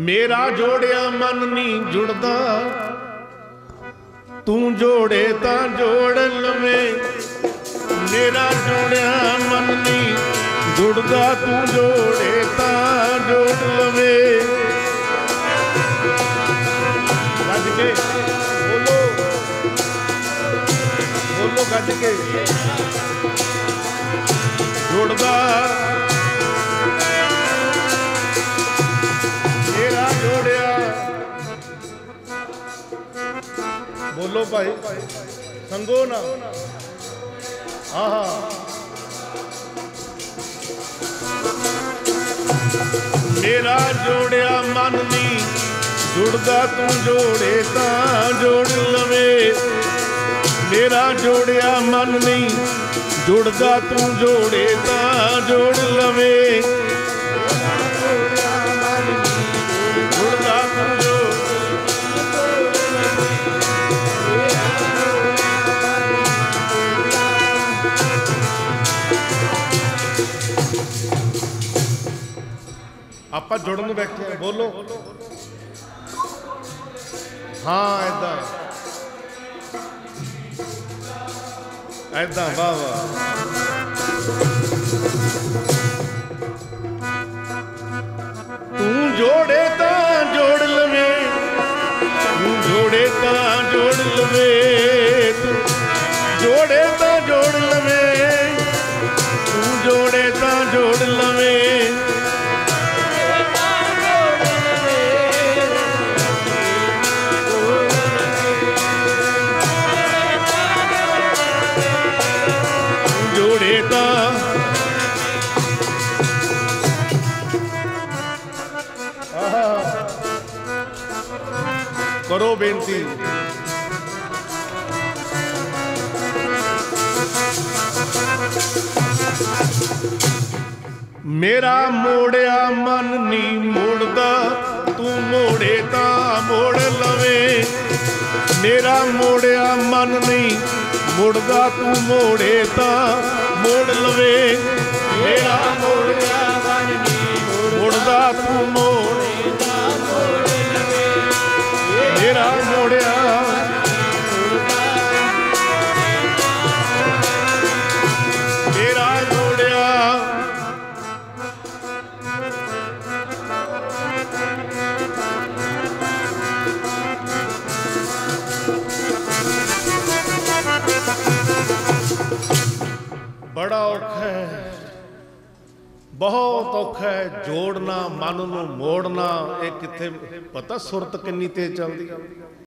ਮੇਰਾ ਜੋੜਿਆ ਮਨ ਨਹੀਂ ਜੁੜਦਾ। ਤੂੰ ਜੋੜੇ ਤਾਂ ਜੋੜ ਲਵੇਂ। ਮੇਰਾ ਜੋੜਿਆ ਮਨ ਨਹੀਂ ਜੁੜਦਾ, ਤੂੰ ਜੋੜੇ ਤਾਂ ਜੋੜ ਲਵੇਂ। ਗੱਜ ਕੇ ਬੋਲੋ। ਬੋਲੋ ਗੱਜ ਕੇ। ਬੋਲੋ ਭਾਈ। ਸੰਗੋ ਨਾ। ਆਹਾ ਮੇਰਾ ਜੋੜਿਆ ਮਨ ਨਹੀਂ ਜੁੜਦਾ ਤੂੰ ਜੋੜੇ ਤਾਂ ਜੋੜ ਲਵੇ। ਮੇਰਾ ਜੋੜਿਆ ਮਨ ਨਹੀਂ ਜੁੜਦਾ ਤੂੰ ਜੋੜੇ ਤਾਂ ਜੋੜ ਲਵੇ। ਆਪਾਂ ਜੁੜਨ ਨੂੰ ਬੈਠੇ ਆ ਬੋਲੋ। ਹਾਂ ਐਦਾਂ ਐਦਾਂ ਵਾਹ ਵਾਹ। ਤੂੰ ਜੋੜੇ ਤਾਂ ਜੋੜ ਲਵੇ, ਤੂੰ ਜੋੜੇ ਤਾਂ ਜੋੜ ਲਵੇ, ਤੂੰ ਜੋੜੇ ਤਾਂ ਜੋੜ ਲਵੇ। ਕਰੋ ਬੇਨਤੀ। ਮੇਰਾ ਮੋੜਿਆ ਮਨ ਨਹੀਂ ਮੋੜਦਾ, ਤੂੰ ਮੋੜੇ ਤਾਂ ਮੋੜ ਲਵੇ। ਮੇਰਾ ਮੋੜਿਆ ਮਨ ਨਹੀਂ ਮੁੜਦਾ, ਤੂੰ ਮੋੜੇ ਤਾਂ ਮੋੜ ਲਵੇ। ਮੇਰਾ ਮੋੜਿਆ ਮਨ ਨਹੀਂ ਮੁੜਦਾ, ਤੂੰ ਮੋੜ ਬਹੁਤ ਔਖਾ ਹੈ ਜੋੜਨਾ ਮਨ ਨੂੰ ਮੋੜਨਾ। ਇਹ ਕਿੱਥੇ ਪਤਾ ਸੁਰਤ ਕਿੰਨੀ ਤੇਜ਼ ਚੱਲਦੀ